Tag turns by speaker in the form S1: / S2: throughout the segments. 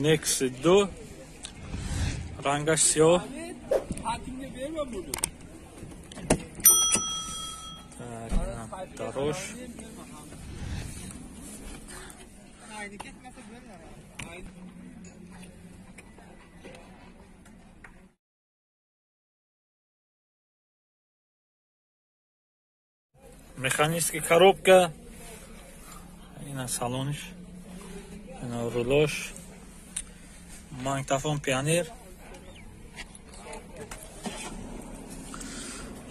S1: Next do Rangasio Так, дорож. Механическая коробка. И на салоне. И на рулож. ина рулош магнитофон пионер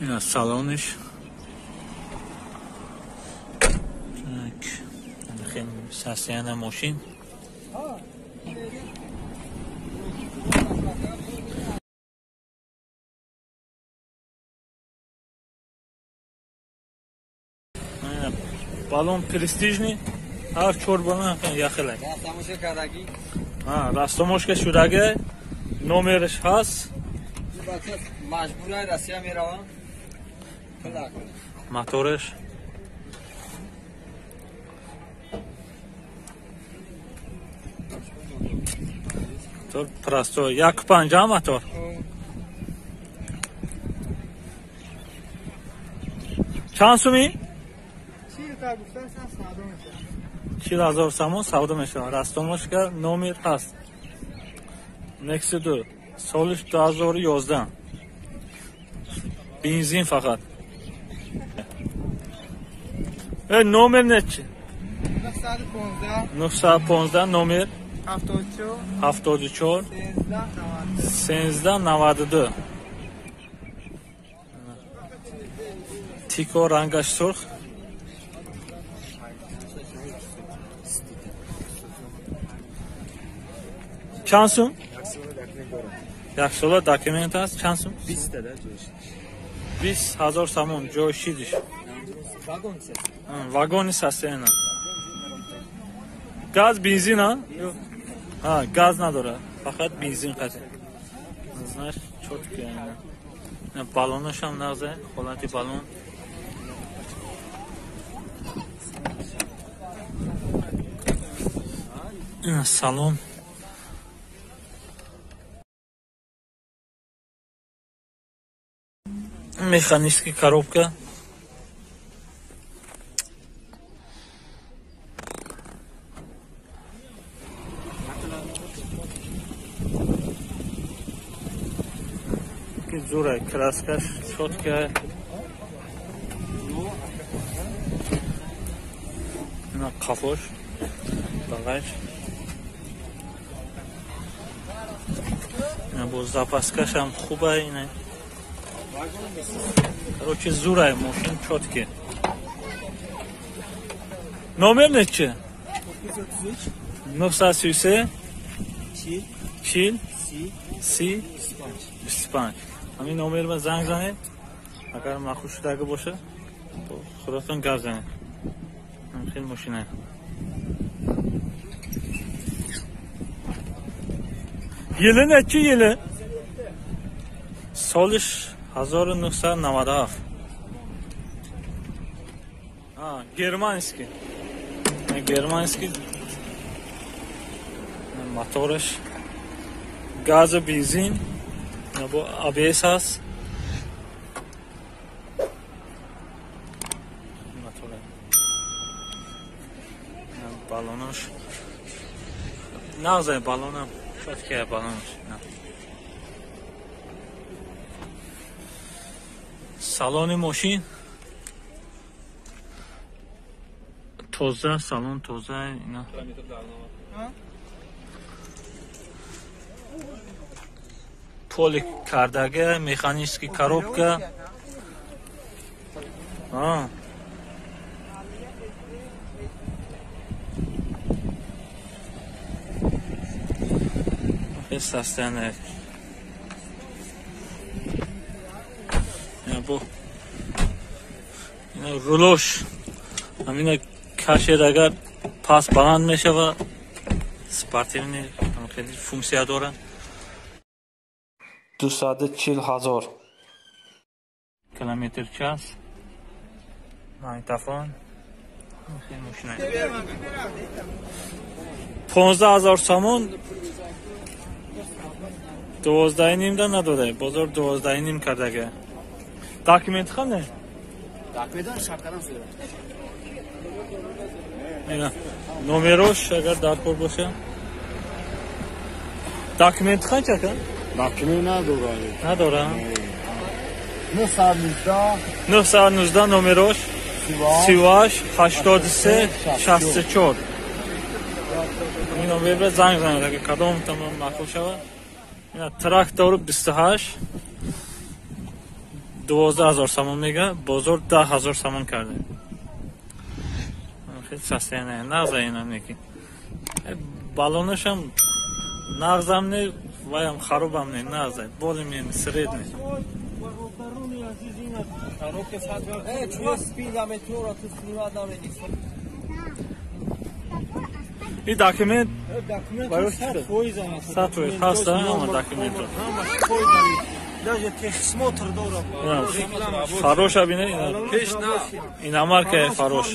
S1: ина салониш состояние машин балон престижный ҳар чор балон яхела растомошка шудага номерш ҳаст. Моторш простой. Як панҷа мотор? Чанд суми чил ҳазор самон савдо мешавад растомошка номер ҳаст нексиду солиш ду ҳазору ёздаҳ бензин фақат э, номер нечи нуҳсаду понздаҳ номер ҳафтоду чор сенздаҳ наваду ду тико рангаш сурх чанд сум? Яксола документ аст чанд сум? Бист ҳазор самон ҷои шидиш? Вагони састена газ бензин а? Газ надора. Фақат бензин қатӣ знаешь чётки балонашам нағзе ҳолати балон салон механическая коробка зурай краскаш четкая на кафош багаж бо запаскашам хуба ина короче зурай мошин четки номер нече нӯҳсад сию се чил си бисту панҷ ҳамин номер ба занг занед агар махуш шудага боша худатон гап занед хел мошина йили нечи йили солиш 1997 а германский германский моторш газу бензин бо абс ҳаст балонош нағзай балонам шоткая балонош Салони мошин? Тоза салон тоза ина поли кардага механический коробка. Состояние бо рулош ҳамина кашед агар пас баланд мешава спортивни хеле функсия дора дусаду чил ҳазор. Километр час. Магнитофон. Понздаҳ ҳазор сомон дуоздаҳи нимда надодай бозор дуоздаҳи ним кардага документи ха не номерош агар даркор боша. Документи ха чака?
S2: Документ надорад
S1: надора
S2: 919
S1: 919 номерош? 38 83 64 ин номер занг занад агар кадомтан махул шавад трактор 28 12000 сомон мега бозор 10000 сомон карда хеле састена нағза ина неки балонашам нағзам не ваям харубам не нағза боли мен средне и документ сад фоиз ҳаста ама документро
S3: даже техсмотр дорам.
S1: Фароша бина
S3: пеш на.
S1: Ина марка фарош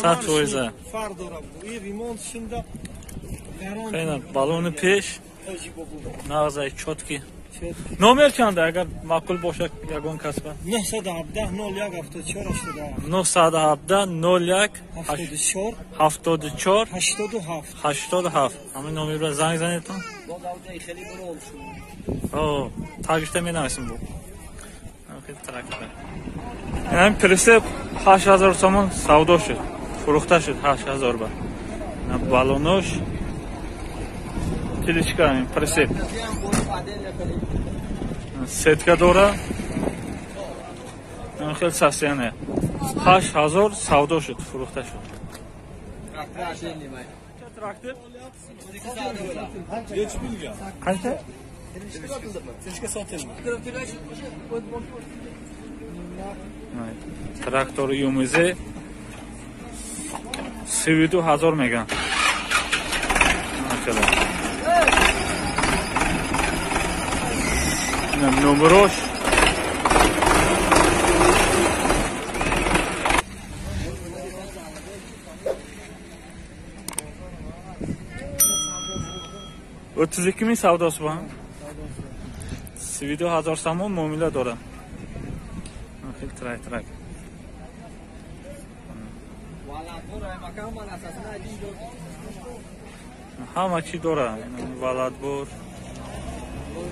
S1: сад фоиза
S3: фар дорам. И ремонт шинда.
S1: Файна балони пеш. Нағзаи чотки номер чанда агар маъқул бошад ягон касба?
S3: 917 01 74
S1: 917 01
S3: 74
S1: 74
S3: 87
S1: 87 ҳамин номерро занг занедтон тагишта менависем бу ин ҳашт ҳазор сомон савдо шуд фурӯхта шуд ҳашт ҳазор ба. Балонош. Тилишка присеп сетка дора? Хел састяне ҳашт ҳазор савдо шуд фурӯхта шуд. Қанча трактори юмизе. Сивиду ҳазор меган номерош отуз эки мин савдоси ба сивиду ҳазор самон муомила дора хел трак трак ҳама чӣ дора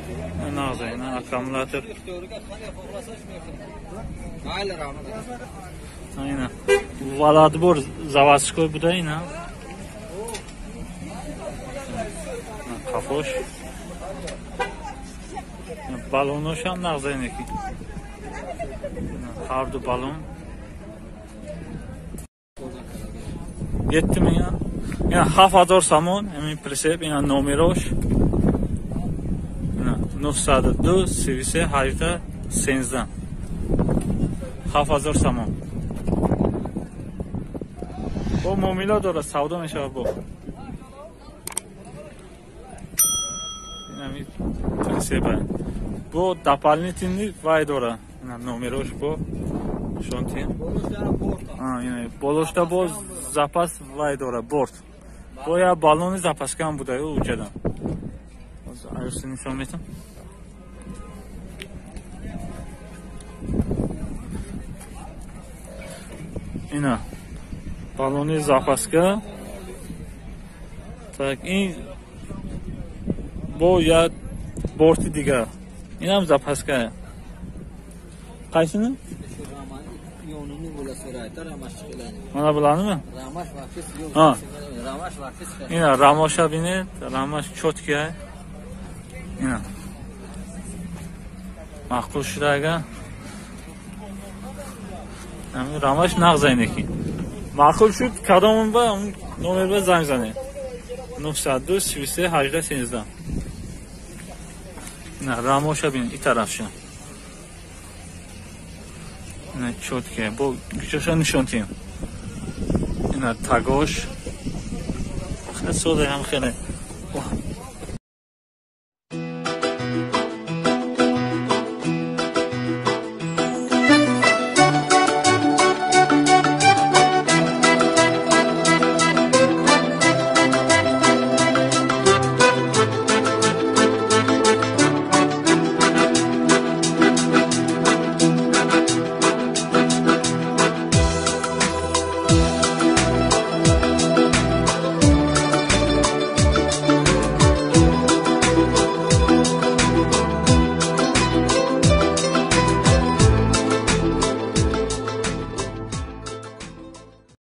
S1: валадбур нағза ина аккумулятор ина валадбур заводской буда ина қафош балоношам нағза инеки ҳарду балон yetti ина ина ҳафт ҳазор самон ҳамин присеп ина номерош 902 33 18 13 7000 сомон бо муомила дора савдо мешавад бо присеба бо дополнительный вай дора номерош бо шонтин болошта бо запас вай дора борт бо я балони запаскам будаю уҷадам аёси нишон метам ина. Балони запаска. Так ин бо як борти дигар инам запаска. Қайсини? Мана буладими ина рамоша бинед. Рамаш чоткия ина. Маҳқул шудага همین رمش نقض اینکی معقول شد کدام با اون نمره به زنگ زنه. 902 33 18 13 نه رماش بین این طرف شن نه چود که. با گوشش نشون تیم؟ نه تاگوش خیلی سوده هم خیلی.